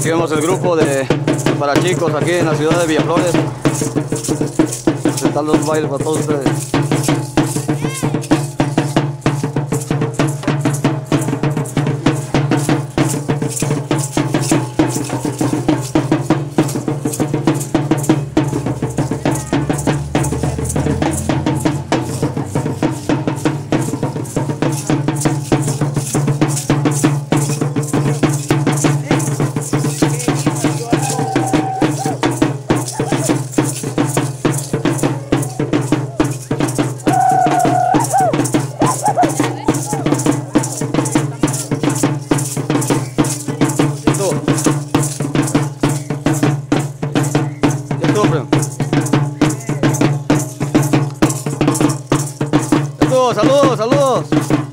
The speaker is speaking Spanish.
Aquí vemos el grupo de para chicos aquí en la ciudad de Villaflores. Están los bailes para todos ustedes. Saludos, saludos, saludos.